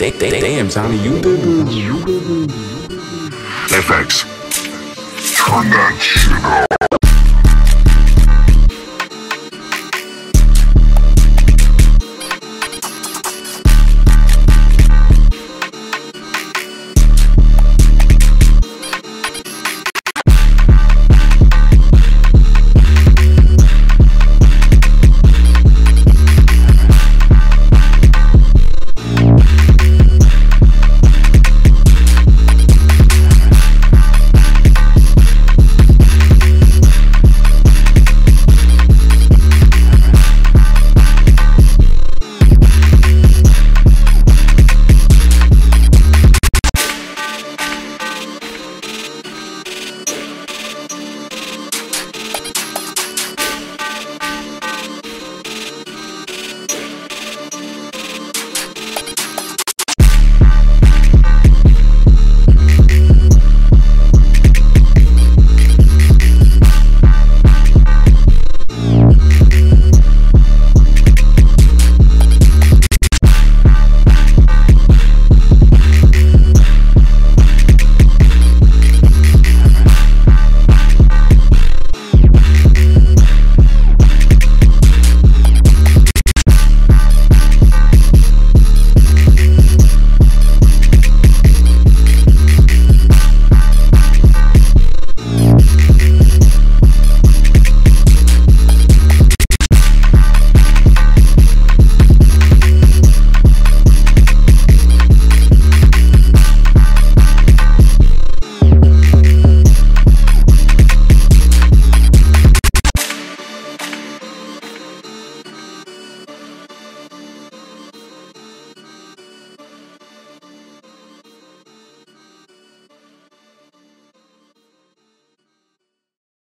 They, they, they, damn, Johnny, you did this. You did this. FX. Turn that shit off.